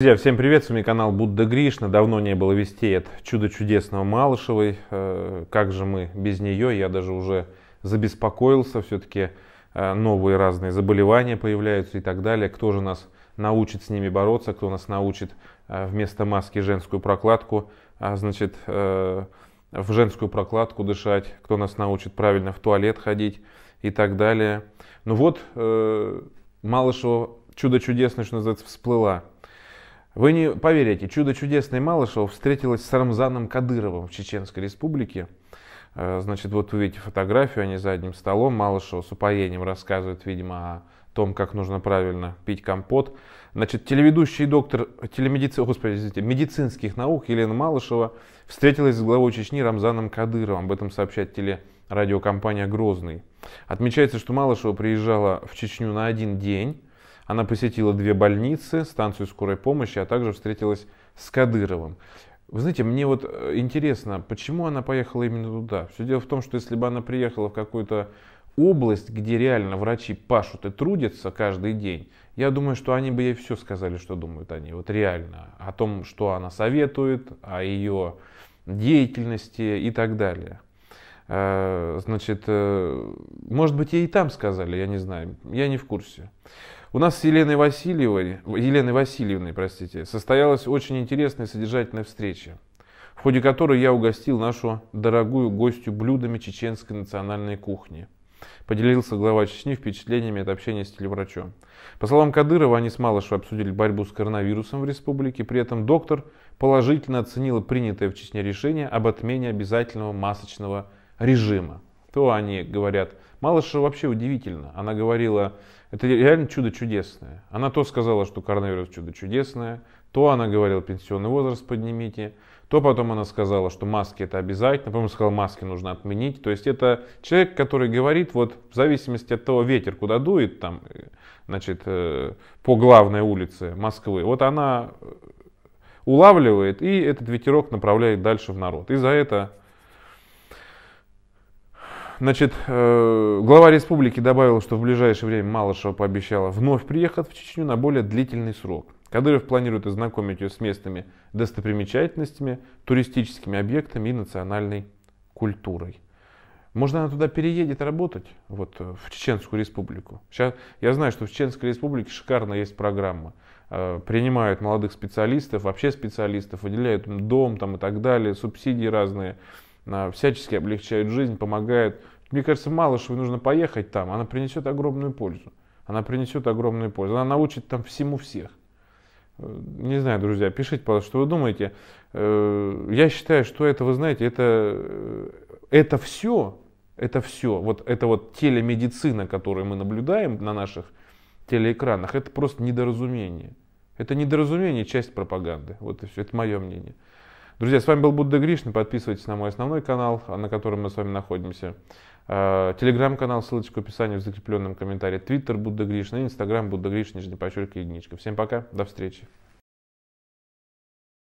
Друзья, всем привет, с вами канал Будда Гришна. Давно не было вестей от чудо чудесного Малышевой. Э, как же мы без нее? Я даже уже забеспокоился. Все-таки э, новые разные заболевания появляются и так далее. Кто же нас научит с ними бороться? Кто нас научит э, вместо маски женскую прокладку, а, значит, в женскую прокладку дышать? Кто нас научит правильно в туалет ходить и так далее? Ну вот, Малышева чудо чудесное, что называется, всплыла. Вы не поверите, чудо чудесное Малышева встретилась с Рамзаном Кадыровым в Чеченской Республике. Э, значит, вот вы видите фотографию, они за одним столом. Малышева с упоением рассказывает, видимо, о том, как нужно правильно пить компот. Значит, телеведущий доктор телемедици... Господи, извините, медицинских наук Елена Малышева встретилась с главой Чечни Рамзаном Кадыровым. Об этом сообщает телерадиокомпания «Грозный». Отмечается, что Малышева приезжала в Чечню на один день она посетила две больницы, станцию скорой помощи, а также встретилась с Кадыровым. Вы знаете, мне вот э, интересно, почему она поехала именно туда? Все дело в том, что если бы она приехала в какую-то область, где реально врачи пашут и трудятся каждый день, я думаю, что они бы ей все сказали, что думают они, вот реально, о том, что она советует, о ее деятельности и так далее. Э, значит, э, может быть, ей и там сказали, я не знаю, я не в курсе. У нас с Еленой Васильевой, Еленой Васильевной простите, состоялась очень интересная и содержательная встреча, в ходе которой я угостил нашу дорогую гостью блюдами чеченской национальной кухни. Поделился глава Чечни впечатлениями от общения с телеврачом. По словам Кадырова, они с Малышевой обсудили борьбу с коронавирусом в республике. При этом доктор положительно оценила принятое в Чечне решение об отмене обязательного масочного режима. То они говорят, Малышева вообще удивительно. Она говорила, это реально чудо чудесное. Она то сказала, что коронавирус чудо чудесное, то она говорила, пенсионный возраст поднимите, то потом она сказала, что маски это обязательно, потом сказала, маски нужно отменить. То есть это человек, который говорит, вот в зависимости от того ветер, куда дует, там, значит, э, по главной улице Москвы, вот она улавливает и этот ветерок направляет дальше в народ. И за это Значит, э, глава республики добавил, что в ближайшее время Малышева пообещала вновь приехать в Чечню на более длительный срок. Кадыров планирует ознакомить ее с местными достопримечательностями, туристическими объектами и национальной культурой. Может, она туда переедет работать, вот, э, в Чеченскую республику. Сейчас, я знаю, что в Чеченской республике шикарно есть программа. Э, принимают молодых специалистов, вообще специалистов, выделяют дом там, и так далее, субсидии разные всячески облегчают жизнь, помогают. Мне кажется, Малышевой нужно поехать там, она принесет огромную пользу. Она принесет огромную пользу. Она научит там всему всех. Э, не знаю, друзья, пишите, пожалуйста, что вы думаете. Э, я считаю, что это, вы знаете, это, э, это все, это все, вот это вот телемедицина, которую мы наблюдаем на наших телеэкранах, это просто недоразумение. Это недоразумение, часть пропаганды. Вот и все, это мое мнение. Друзья, с вами был Будда Гришин. Подписывайтесь на мой основной канал, на котором мы с вами находимся. Э, телеграм-канал, ссылочка в описании в закрепленном комментарии. Твиттер Будда Гришин, Инстаграм Будда Гришин, нижнее подчеркивание, единичка. Всем пока, до встречи.